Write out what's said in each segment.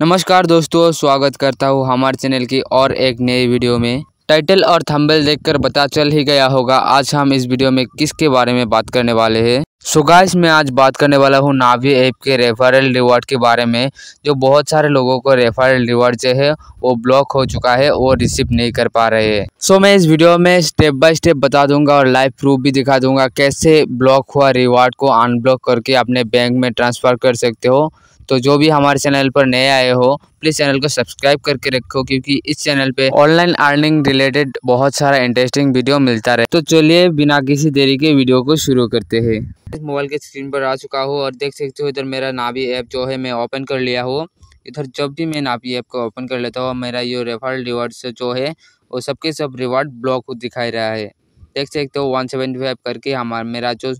नमस्कार दोस्तों, स्वागत करता हूँ हमारे चैनल की और एक नई वीडियो में। टाइटल और थंबनेल देखकर पता चल ही गया होगा आज हम इस वीडियो में किसके बारे में बात करने वाले हैं। सो गाइस मैं आज बात करने वाला हूँ नावी ऐप के रेफरल रिवॉर्ड के बारे में, जो बहुत सारे लोगों को रेफरल रिवॉर्ड जो है, वो ब्लॉक हो चुका है और रिसीव नहीं कर पा रहे हैं। सो मैं इस वीडियो में स्टेप बाय स्टेप बता दूँगा और लाइव प्रूफ भी दिखा दूँगा कैसे ब्लॉक हुआ रिवार्ड को अनब्लॉक करके अपने बैंक में ट्रांसफ़र कर सकते हो। तो जो भी हमारे चैनल पर नए आए हो प्लीज़ चैनल को सब्सक्राइब करके रखो, क्योंकि इस चैनल पे ऑनलाइन अर्निंग रिलेटेड बहुत सारा इंटरेस्टिंग वीडियो मिलता रहे। तो चलिए बिना किसी देरी के वीडियो को शुरू करते हैं। इस मोबाइल के स्क्रीन पर आ चुका हूँ और देख सकते हो इधर मेरा नावी ऐप जो है मैं ओपन कर लिया हूँ। इधर जब भी मैं नावी ऐप को ओपन कर लेता हूँ, मेरा ये रेफरल रिवार्ड जो है, वो सबके सब रिवार्ड ब्लॉक दिखाई रहा है। देख सकते हो वन सेवेंटी फाइव करके हमारा मेरा जो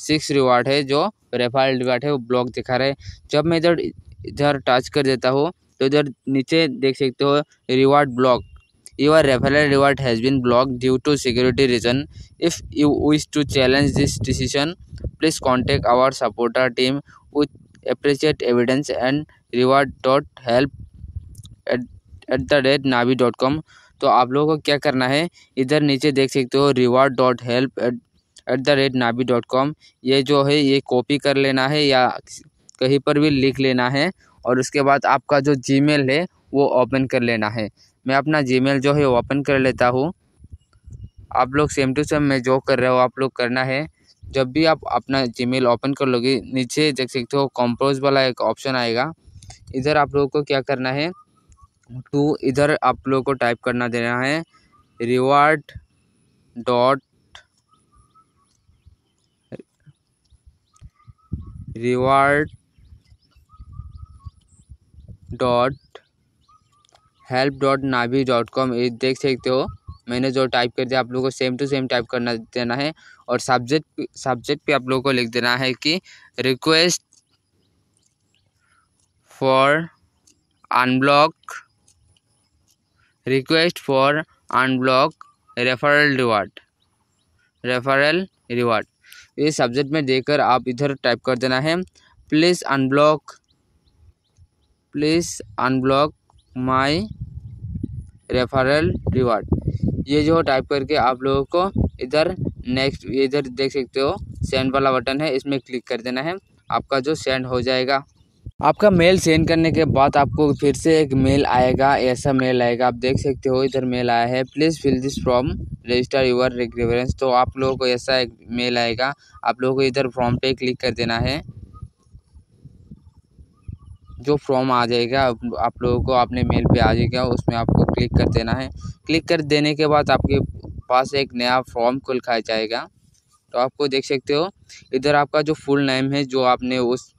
सिक्स रिवार्ड है जो रेफरल रिवार्ड है, वो ब्लॉक दिखा रहा है। जब मैं इधर इधर टच कर देता हूँ तो इधर नीचे देख सकते हो, reward block. Your referral reward has been block due to security reason if you wish to challenge this decision please contact our supporter team with appreciate evidence and reward dot help at the rate Navi dot com तो आप लोगों को क्या करना है? इधर नीचे देख सकते हो reward dot help at at the rate Navi dot com ये जो है, ये कॉपी कर लेना है या कहीं पर भी लिख लेना है और उसके बाद आपका जो जीमेल है, वो ओपन कर लेना है। मैं अपना जीमेल जो है ओपन कर लेता हूँ। आप लोग सेम टू सेम मैं जो कर रहे हो, आप लोग करना है। जब भी आप अपना जीमेल ओपन कर लोगे, नीचे देख सकते हो कंपोज वाला एक ऑप्शन आएगा। इधर आप लोगों को क्या करना है? टू इधर आप लोगों को टाइप करना देना है। Reward dot reward dot help dot Navi dot com ये देख सकते हो। मैंने जो टाइप कर दिया, आप लोगों को सेम टू सेम टाइप करना देना है और सब्जेक्ट सब्जेक्ट पे आप लोगों को लिख देना है कि request for unblock request for unblock referral reward referral reward ये सब्जेक्ट में देकर आप इधर टाइप कर देना है। Please unblock please unblock my referral reward ये जो टाइप करके आप लोगों को इधर नेक्स्ट इधर देख सकते हो। सेंड वाला बटन है, इसमें क्लिक कर देना है। आपका जो सेंड हो जाएगा। आपका मेल सेंड करने के बाद आपको फिर से एक मेल आएगा, ऐसा मेल आएगा। आप देख सकते हो, इधर मेल आया है please fill this form register your grievance तो आप लोगों को ऐसा एक मेल आएगा, आप लोगों को इधर फॉर्म पे क्लिक कर देना है। जो फॉर्म आ जाएगा, आप लोगों को अपने मेल पे आ जाएगा, उसमें आपको क्लिक कर देना है। क्लिक कर देने के बाद आपके पास एक नया फॉर्म खुल खाया जाएगा। तो आपको देख सकते हो, इधर आपका जो फुल नेम है, जो आपने उस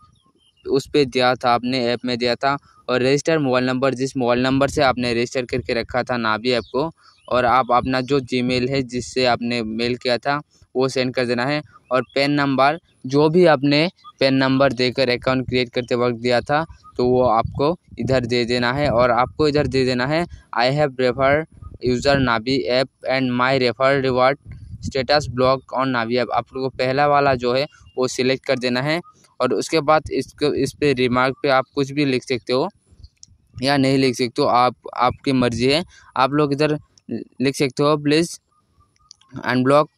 उस पर दिया था, आपने ऐप में दिया था। और रजिस्टर मोबाइल नंबर जिस मोबाइल नंबर से आपने रजिस्टर करके रखा था नाभी ऐप को, और आप अपना जो जीमेल है, जिससे आपने मेल किया था, वो सेंड कर देना है। और पेन नंबर जो भी आपने पेन नंबर देकर अकाउंट क्रिएट करते वक्त दिया था तो वो आपको इधर दे देना है। और आपको इधर दे देना है I have refer user Navi app and my refer reward status block on Navi app. आप लोगों को पहला वाला जो है, वो सिलेक्ट कर देना है। और उसके बाद इसको, इस पर रिमार्क पे आप कुछ भी लिख सकते हो या नहीं लिख सकते हो, आप, आपकी मर्ज़ी है। आप लोग इधर लिख सकते हो please unblock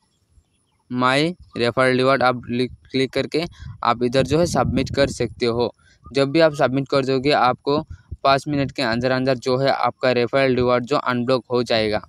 my refer reward आप क्लिक करके आप इधर जो है सबमिट कर सकते हो। जब भी आप सबमिट कर दोगे, आपको पाँच मिनट के अंदर अंदर जो है आपका रेफरल रिवार्ड जो अनब्लॉक हो जाएगा।